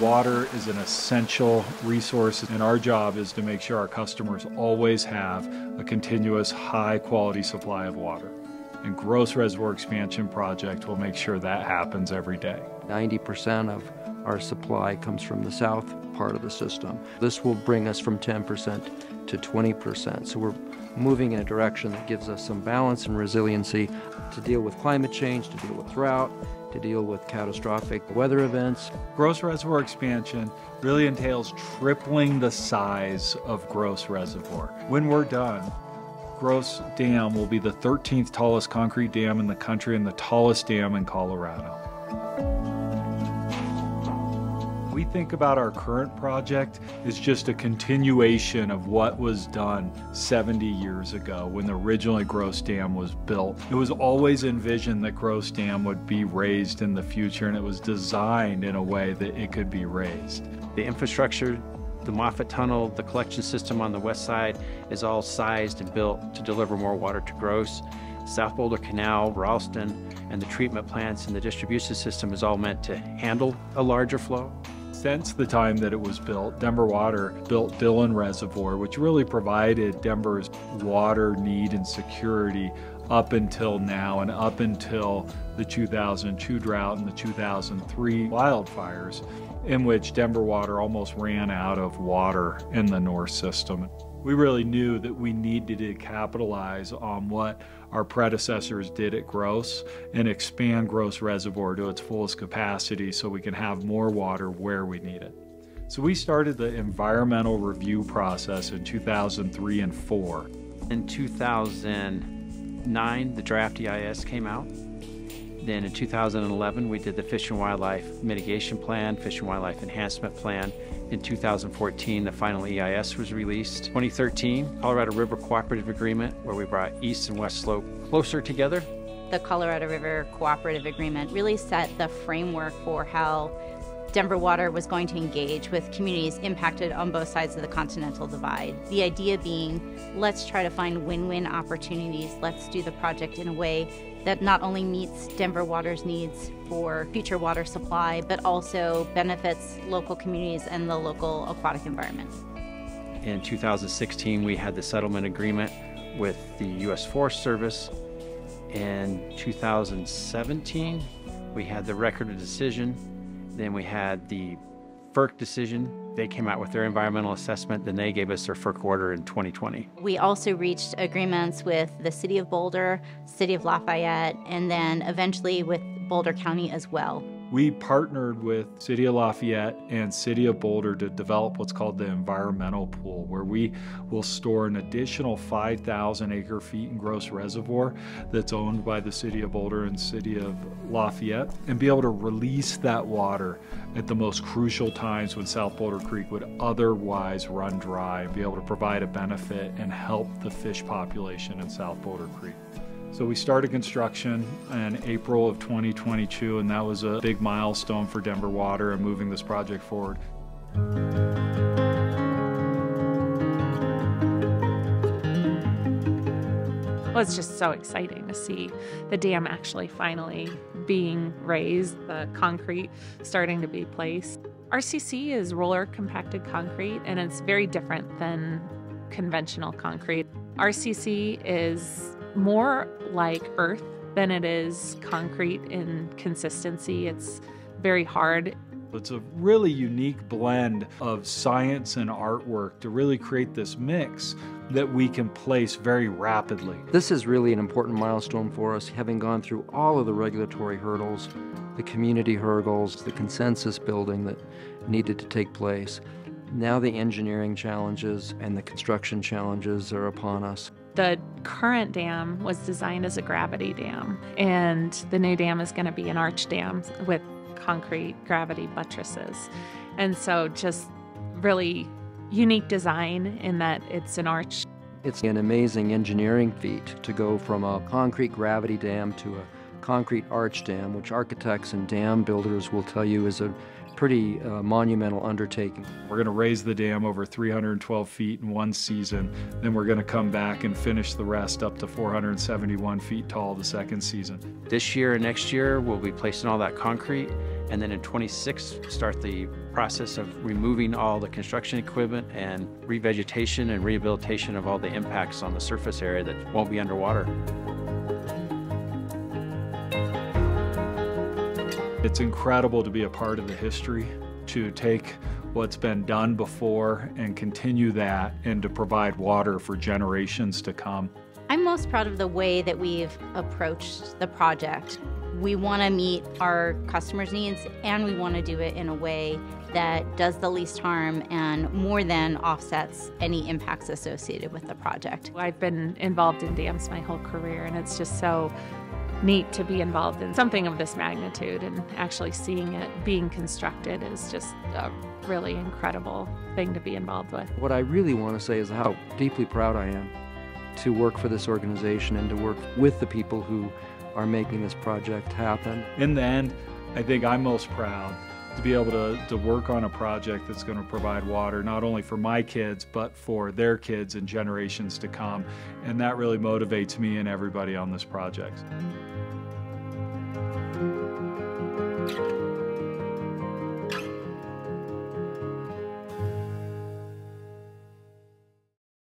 Water is an essential resource, and our job is to make sure our customers always have a continuous, high quality supply of water. And Gross Reservoir Expansion Project will make sure that happens every day. 90% of our supply comes from the south part of the system. This will bring us from 10% to 20%. So we're moving in a direction that gives us some balance and resiliency to deal with climate change, to deal with drought, to deal with catastrophic weather events. Gross Reservoir Expansion really entails tripling the size of Gross Reservoir. When we're done, Gross Dam will be the 13th tallest concrete dam in the country and the tallest dam in Colorado. We think about our current project as just a continuation of what was done 70 years ago when the originally Gross Dam was built. It was always envisioned that Gross Dam would be raised in the future and it was designed in a way that it could be raised. The infrastructure the Moffat Tunnel, the collection system on the west side is all sized and built to deliver more water to Gross. South Boulder Canal, Ralston, and the treatment plants and the distribution system is all meant to handle a larger flow. Since the time that it was built, Denver Water built Dillon Reservoir, which really provided Denver's water need and security up until now and up until the 2002 drought and the 2003 wildfires in which Denver Water almost ran out of water in the North System. We really knew that we needed to capitalize on what our predecessors did at Gross and expand Gross Reservoir to its fullest capacity so we can have more water where we need it. So we started the environmental review process in 2003 and 4. In 2009, the draft EIS came out. Then in 2011, we did the Fish and Wildlife Mitigation Plan, Fish and Wildlife Enhancement Plan. In 2014, the final EIS was released. 2013, Colorado River Cooperative Agreement, where we brought East and West Slope closer together. The Colorado River Cooperative Agreement really set the framework for how Denver Water was going to engage with communities impacted on both sides of the Continental Divide. The idea being, let's try to find win win opportunities. Let's do the project in a way that not only meets Denver Water's needs for future water supply, but also benefits local communities and the local aquatic environment. In 2016, we had the settlement agreement with the U.S. Forest Service. In 2017, we had the record of decision. Then we had the FERC decision. They came out with their environmental assessment, then they gave us their FERC order in 2020. We also reached agreements with the City of Boulder, City of Lafayette, and then eventually with Boulder County as well. We partnered with City of Lafayette and City of Boulder to develop what's called the environmental pool, where we will store an additional 5,000 acre feet in gross reservoir that's owned by the City of Boulder and City of Lafayette and be able to release that water at the most crucial times when South Boulder Creek would otherwise run dry and be able to provide a benefit and help the fish population in South Boulder Creek. So we started construction in April of 2022, and that was a big milestone for Denver Water and moving this project forward. Well, it's just so exciting to see the dam actually finally being raised, the concrete starting to be placed. RCC is roller compacted concrete, and it's very different than conventional concrete. RCC is more like earth than it is concrete in consistency. It's very hard. It's a really unique blend of science and artwork to really create this mix that we can place very rapidly. This is really an important milestone for us, having gone through all of the regulatory hurdles, the community hurdles, the consensus building that needed to take place. Now the engineering challenges and the construction challenges are upon us. The current dam was designed as a gravity dam, and the new dam is going to be an arch dam with concrete gravity buttresses. And so, just really unique design in that it's an arch. It's an amazing engineering feat to go from a concrete gravity dam to a concrete arch dam, which architects and dam builders will tell you is a pretty uh, monumental undertaking. We're going to raise the dam over 312 feet in one season, then we're going to come back and finish the rest up to 471 feet tall the second season. This year and next year, we'll be placing all that concrete, and then in 26 start the process of removing all the construction equipment and revegetation and rehabilitation of all the impacts on the surface area that won't be underwater. It's incredible to be a part of the history, to take what's been done before and continue that and to provide water for generations to come. I'm most proud of the way that we've approached the project. We want to meet our customers' needs and we want to do it in a way that does the least harm and more than offsets any impacts associated with the project. I've been involved in dams my whole career, and it's just so neat to be involved in something of this magnitude and actually seeing it being constructed is just a really incredible thing to be involved with. What I really want to say is how deeply proud I am to work for this organization and to work with the people who are making this project happen. In the end, I think I'm most proud to be able to, to work on a project that's going to provide water not only for my kids but for their kids and generations to come and that really motivates me and everybody on this project.